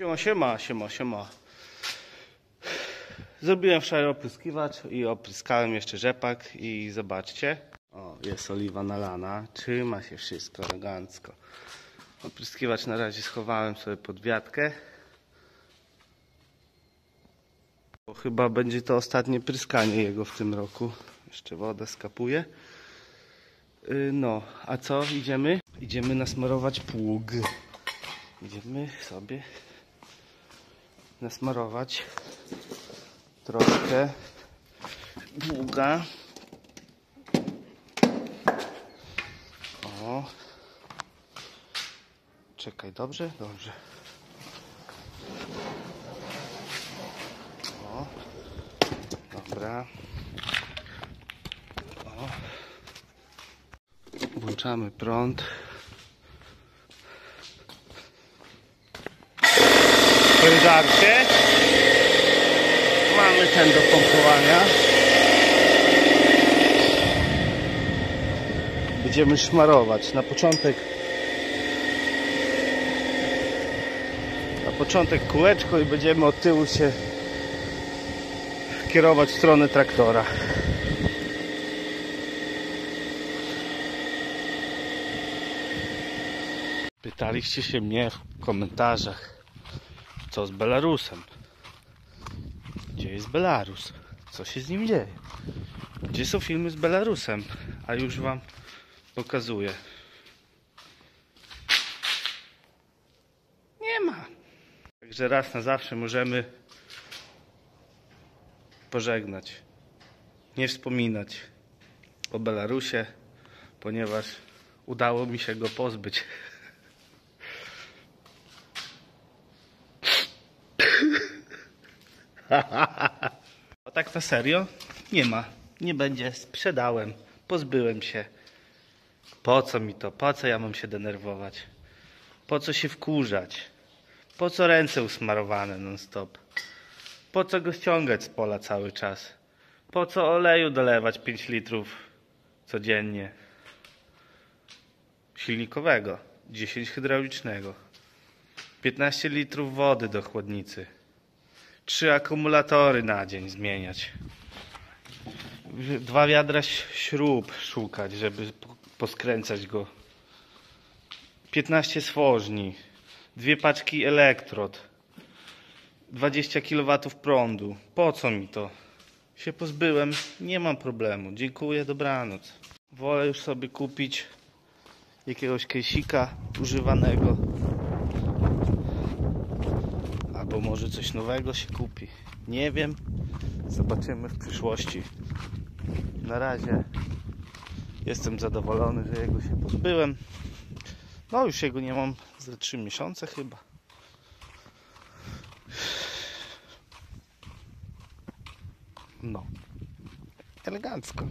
Siema, siema, siema, siema. Zrobiłem wczoraj opryskiwacz i opryskałem jeszcze rzepak i zobaczcie. O, jest oliwa nalana. Trzyma się wszystko elegancko. Opryskiwacz na razie schowałem sobie pod wiatkę. Bo chyba będzie to ostatnie pryskanie jego w tym roku. Jeszcze wodę skapuje. Yy, No, a co? Idziemy? Idziemy nasmarować pług. Idziemy sobie nasmarować troszkę długa. O. Czekaj, dobrze? Dobrze. O. Dobra. O. Włączamy prąd. Pędzarcie. Mamy ten do pompowania. Będziemy szmarować. Na początek na początek kółeczko i będziemy od tyłu się kierować w stronę traktora. Pytaliście się mnie w komentarzach, co z Belarusem. Gdzie jest Belarus? Co się z nim dzieje? Gdzie są filmy z Belarusem? A już wam pokazuję. Nie ma. Także raz na zawsze możemy pożegnać. Nie wspominać o Belarusie, ponieważ udało mi się go pozbyć. A tak na serio? Nie ma. Nie będzie. Sprzedałem. Pozbyłem się. Po co mi to? Po co ja mam się denerwować? Po co się wkurzać? Po co ręce usmarowane non stop? Po co go ściągać z pola cały czas? Po co oleju dolewać 5 litrów codziennie? Silnikowego, 10 hydraulicznego, 15 litrów wody do chłodnicy trzy akumulatory na dzień zmieniać. Dwa wiadra śrub szukać, żeby po- poskręcać go. 15 stworzni. Dwie paczki elektrod. 20 kW prądu. Po co mi to? Się pozbyłem, nie mam problemu. Dziękuję, dobranoc. Wolę już sobie kupić jakiegoś kejsika używanego. Albo może coś nowego się kupi. Nie wiem. Zobaczymy w przyszłości. Na razie jestem zadowolony, że jego się pozbyłem. No już jego nie mam za 3 miesiące chyba. No. Elegancko.